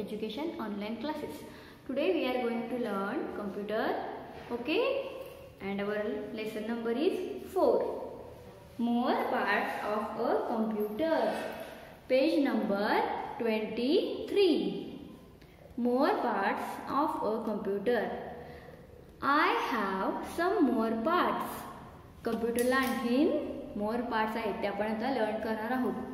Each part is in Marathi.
Education online classes. Today we are going to learn computer, okay? And our lesson number is 4. More parts of a computer. Page number 23. More parts of a computer. I have some more parts. कम्प्युटरला आणखीन मोर पार्ट्स आहेत ते आपण आता लर्न करणार आहोत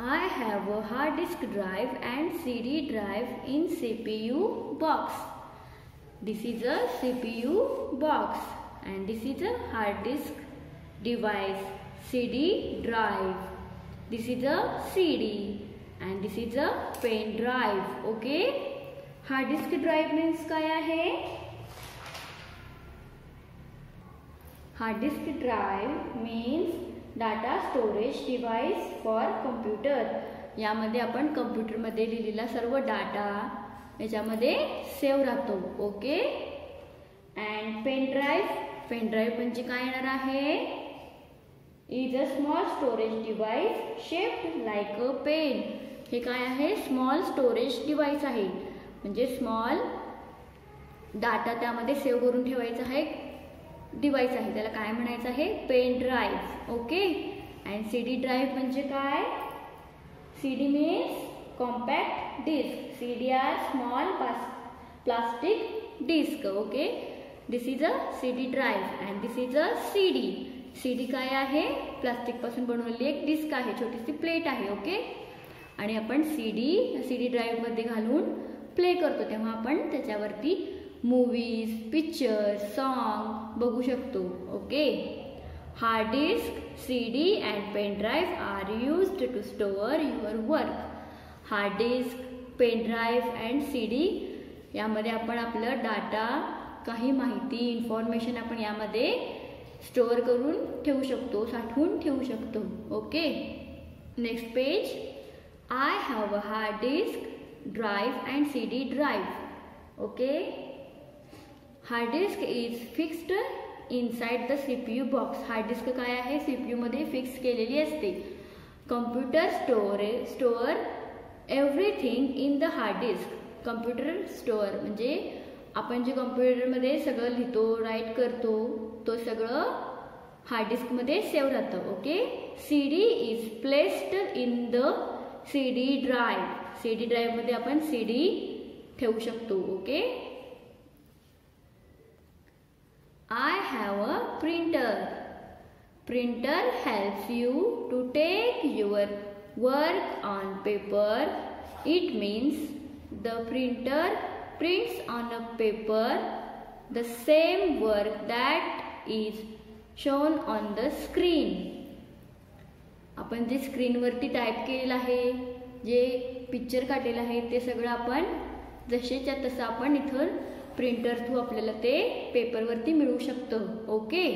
I have a hard disk drive and C D drive in C P U box this is a C P U box and this is a hard disk device C D drive this is a C D and this is a pen drive okay hard disk drive means काय आहे hard disk drive means data storage device for computer यामध्ये आपण कम्प्युटरमध्ये लिहिलेला सर्व डाटा याच्यामध्ये सेव्ह राहतो. Okay and pen drive pen drive म्हणजे काय येणार आहे? Is a small storage device shaped like a pen हे काय आहे? स्मॉल स्टोरेज डिव्हाइस आहे. म्हणजे स्मॉल डाटा त्यामध्ये सेव्ह करून ठेवायचा आहे. डिवाइस आहे. त्याला काय म्हणायचं आहे? Pen drive okay and C D drive म्हणजे काय? C D means compact disk C D are small plastic disk okay this is a C D drive and this is a C D C D काय आहे? प्लास्टिकपासून बनवलेली एक डिस्क आहे. छोटीशी प्लेट आहे. ओके आणि आपण सी डी सी डी ड्राईव्हमध्ये घालून प्ले करतो. तेव्हा आपण त्याच्यावरती मूवीज पिक्चर सॉन्ग बघू शकतो okay hard disk C D and pen drive are used to store your work hard disk pen drive and C D यामध्ये आपण आपलं डाटा काही माहिती इन्फॉर्मेशन आपण यामध्ये स्टोअर करून ठेवू शकतो साठवून ठेवू शकतो okay next page I have a hard disk drive and C D drive okay hard disk is fixed inside the C P U box hard disk काय आहे? सी पी यूमध्ये फिक्स केलेली असते. Computer store store everything in the hard disk computer store म्हणजे आपण जे कम्प्युटरमध्ये सगळं लिहितो राईट करतो तो सगळं हार्ड डिस्कमध्ये सेव्ह राहतं. Okay C D is placed in the C D drive C D ड्राईव्हमध्ये आपण सी डी ठेवू शकतो. Okay I have a printer. Printer helps you to take your work on paper. It means the printer prints on a paper the same work that is shown on the screen. आपण जे स्क्रीनवरती टाईप केलेलं आहे जे पिक्चर काढलेलं आहे ते सगळं आपण जसेच्या तसं आपण इथून प्रिंटर थ्रू आपल्याला ते पेपरवरती मिळू शकतं ओके?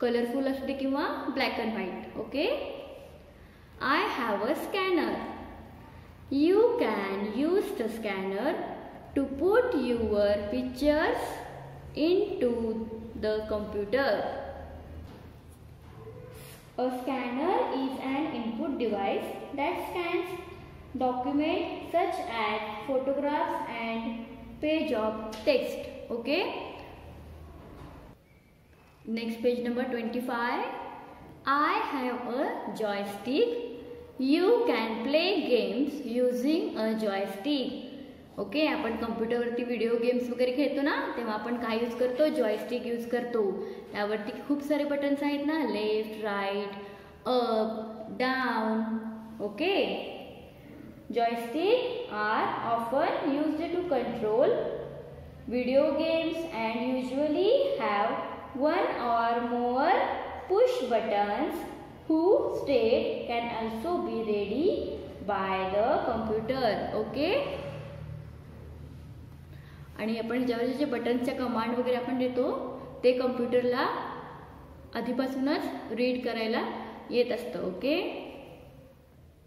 कलरफुल असू दे किंवा black and white okay? I have a scanner you can use the scanner to put your pictures into the computer a scanner is an input device that scans document such at photographs and page of text, okay? Next page number 25 i have a joystick. You can play games using a joystick. Okay आपण कम्प्युटरवरती व्हिडिओ गेम्स वगैरे खेळतो ना, तेव्हा आपण काय यूज़ करतो? जॉयस्टिक यूज़ करतो. त्यावरती खूप सारे बटन्स आहेत ना left right up down okay Joystick are often used to control video games and usually have one or more push buttons whose state can also be ready by the computer. Okay? आणि आपण ह्याच्यावर जे बटनच्या कमांड वगैरे आपण देतो ते कम्प्युटरला आधीपासूनच रीड करायला येत असतं okay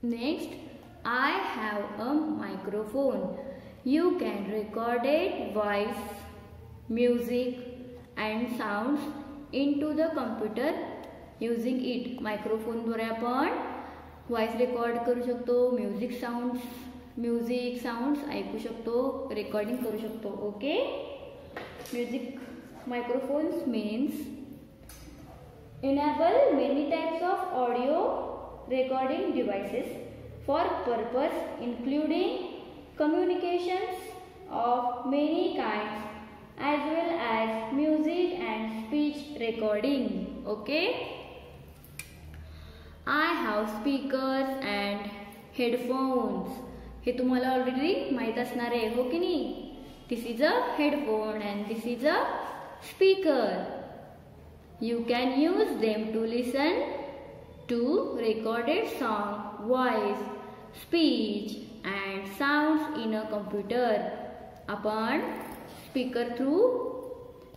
next I have a microphone. You can record it voice, music and sounds into the computer using it. मायक्रोफोनद्वारे आपण व्हॉइस रेकॉर्ड करू शकतो म्युझिक साऊंड्स म्युझिक साऊंड्स ऐकू शकतो रेकॉर्डिंग करू शकतो okay music microphones means enable many types of audio recording devices for purpose including communications of many kinds as well as music and speech recording okay I have speakers and headphones हे तुम्हाला ऑलरेडी माहीत असणार आहे हो की नाही this is a headphone and this is a speaker You can use them to listen to recorded song, voice, speech and sounds in a computer. आपण स्पीकर थ्रू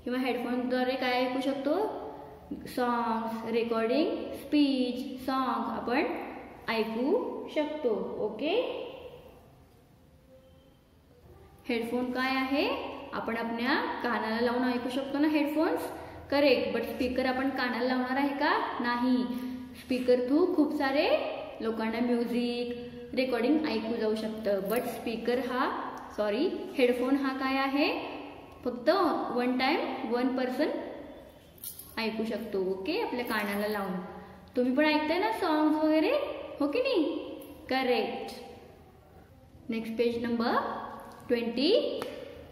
किंवा हेडफोनद्वारे काय ऐकू शकतो? सॉंग्स रेकॉर्डिंग स्पीच सॉंग आपण ऐकू शकतो. ओके? हेडफोन काय आहे? आपण आपल्या कानाला लावून ऐकू शकतो ना हेडफोन्स करेक्ट बट स्पीकर आपण कानाला लावणार आहे का? नाही. स्पीकर थ्रू खूप सारे लोकांना म्युझिक रेकॉर्डिंग ऐकू जाऊ शकतं. बट स्पीकर हा सॉरी हेडफोन हा काय आहे? फक्त वन टाइम वन पर्सन ऐकू शकतो. ओके आपल्या कानाला लावून. तुम्ही पण ऐकताय ना सॉंग्स वगैरे? हो की नाही? Correct next page number twenty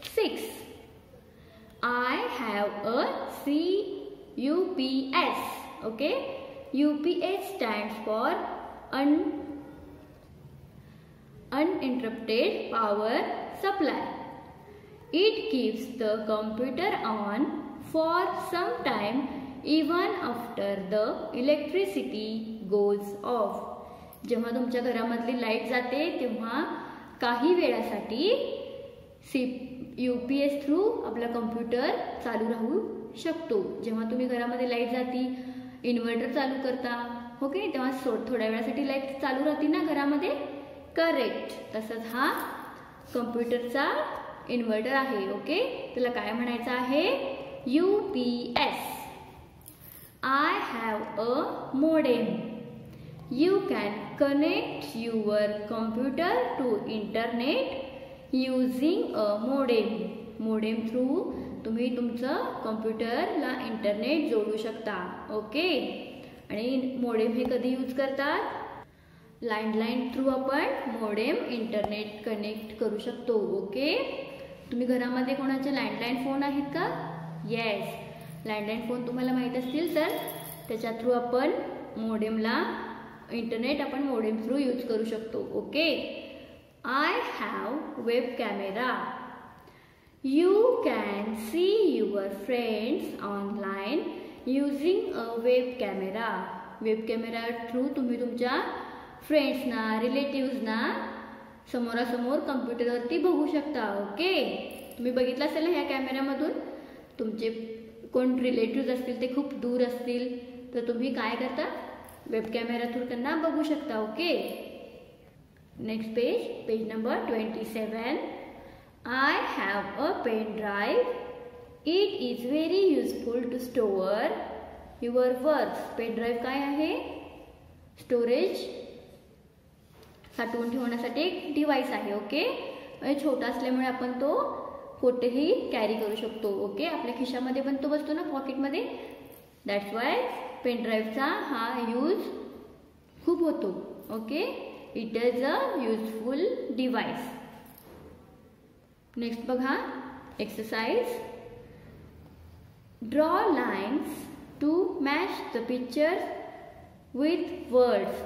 six I have a C U P S okay U P S stands for an uninterrupted power supply. It keeps the computer on for some time even after the electricity goes off. जेव्हा तुमच्या घरामधली लाइट जाते तेव्हा काही वेळासाठी C U P S through आपला कम्प्युटर चालू राहू शकतो जेव्हा तुम्ही घरामध्ये लाइट जाती इन्व्हर्टर चालू करता हो की नाही तेव्हा सो थोड्या वेळासाठी लाइट चालू राहते ना घरामध्ये करेक्ट. तसंच हा कम्प्युटरचा इन्व्हर्टर आहे ओके? तुला काय म्हणायचं आहे? U P S. I have a modem you can connect your computer to internet using a modem modem through तुम्ही तुमचं कम्प्युटरला इंटरनेट जोडू शकता ओके? आणि मोडेम हे कधी यूज करतात? लँडलाईन थ्रू आपण मोडेम इंटरनेट कनेक्ट करू शकतो ओके तुम्ही घरामध्ये कोणाचे लँडलाईन फोन आहेत का? येस लँडलाईन फोन तुम्हाला माहीत असतील तर त्याच्या थ्रू आपण मोडेमला इंटरनेट आपण मोडेम थ्रू यूज करू शकतो okay I have web camera you can see your friends online using a web camera web camera through तुम्ही तुमच्या फ्रेंड्सना रिलेटिव्सना समोरासमोर कम्प्युटरवरती बघू शकता ओके तुम्ही बघितलं असेल ह्या कॅमेऱ्यामधून तुमचे कोण रिलेटिव्ज असतील ते खूप दूर असतील. तर तुम्ही काय करता? वेब कॅमेरा थ्रू त्यांना बघू शकता okay next page page number twenty seven I have a pen drive it is very useful to store your works pen drive काय आहे? स्टोरेज साठवून ठेवण्यासाठी एक डिव्हाइस आहे ओके म्हणजे छोटा असल्यामुळे आपण तो कुठेही कॅरी करू शकतो ओके आपल्या खिशामध्ये पण तो बसतो ना पॉकेटमध्ये दॅट्स वाय पेनड्राईव्हचा हा यूज खूप होतो okay it is a useful device next बघा exercise draw lines to match the pictures with words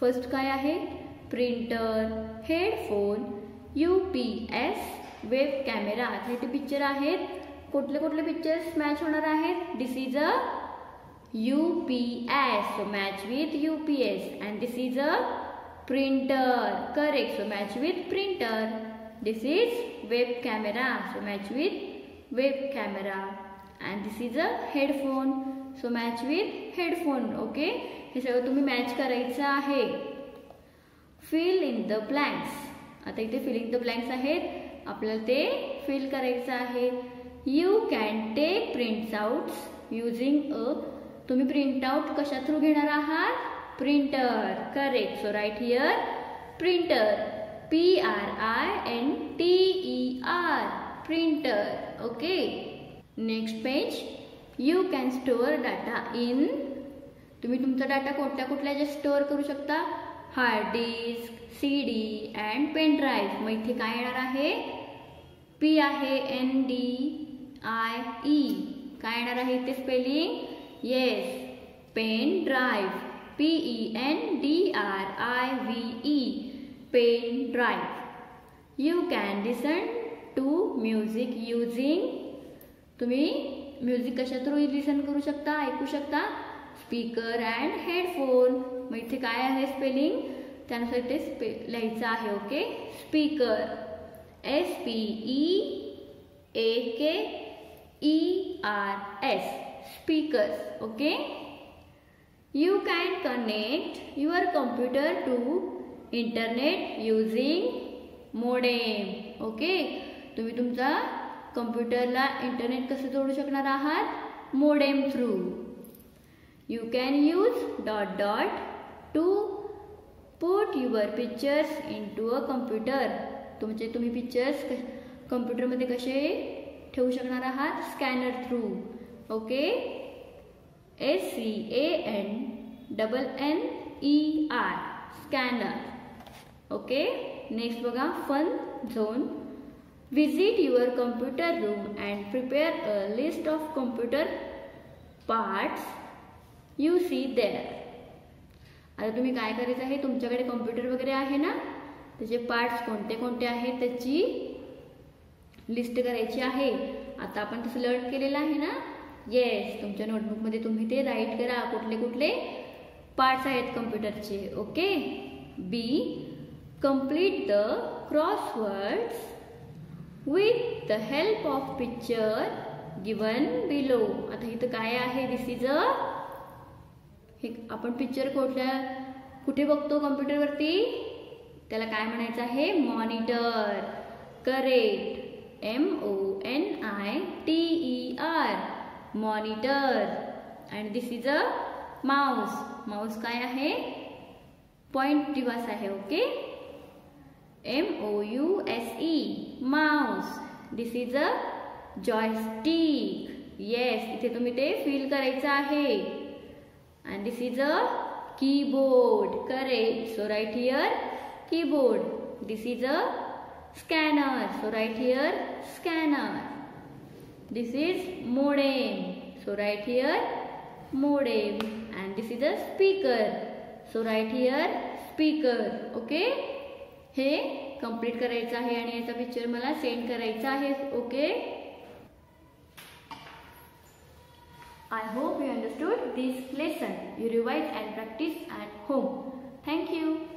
first काय आहे? Printer headphone U P S web camera. हे ते पिक्चर आहेत. कुठले कुठले पिक्चर्स मॅच होणार आहेत? This is a U P S. So match with U P S. And this is a printer correct so match with printer this is web camera so match with web camera and this is a headphone so match with headphone okay हे सगळं तुम्ही मॅच करायचं आहे. फिल इन द ब्लँक्स आता इथे फिलिंग द ब्लँक्स आहेत. आपल्याला ते फिल करायचं आहे. You can take prints out using a तुम्ही प्रिंट आउट कशा थ्रू घेणार आहात? Printer correct so right here printer P R I N T E R printer okay next page you can store data in तुम्ही तुमचा डाटा कोणत्या कुठल्या ज्या स्टोअर करू शकता? Hard disk C D and pen drive मग इथे काय येणार पी आहे एन डी आय ई काय येणार आहे spelling yes pen drive P E N D R I V E pen drive you can listen to music using तुम्ही म्युझिक कशा थ्रू लिसन करू शकता, ऐकू शकता स्पीकर अँड हेडफोन मग इथे काय आहे स्पेलिंग त्यानुसार इथे स्पे लिहायचं आहे okay speaker S P E A K E R S speakers okay you can connect your computer to internet using modem okay तुम्ही तुमचा कम्प्युटरला इंटरनेट कसं जोडू शकणार आहात? Modem through you can use dot dot to put your pictures in to a computer तुमचे तुम्ही पिक्चर्स क कम्प्युटरमध्ये कसे ठेवू शकणार आहात? Scanner through okay S C A N double N E R scanner okay next बघा fun zone visit your computer room and prepare a list of computer parts you see there आता तुम्ही काय करायचं आहे? तुमच्याकडे कम्प्युटर वगैरे आहे ना? त्याचे पार्ट्स कोणते कोणते आहेत? त्याची लिस्ट करायची आहे. आता आपण तसं लर्न केलेलं आहे ना? येस तुमच्या नोटबुकमध्ये तुम्ही ते राईट करा. कुठले कुठले पार्ट्स आहेत कम्प्युटरचे okay be complete the crosswords with the help of picture given below आता इथं काय आहे? दिस इज अ हे आपण पिक्चर कुठल्या कुठे बघतो कम्प्युटरवरती त्याला काय म्हणायचं आहे? Monitor correct M O N I T E R monitor and this is a mouse mouse काय आहे? पॉइंट डिवास आहे okay M O U S E mouse this is a joystick yes इथे तुम्ही ते फील करायचं आहे. And this is a keyboard correct so write here keyboard this is a scanner so write here scanner this is modem so write here modem and this is a speaker so write here speaker okay हे कंप्लीट करायचं आहे आणि याचा पिक्चर मला सेंड करायचा आहे okay I hope you this lesson. You revise and practice at home. Thank you.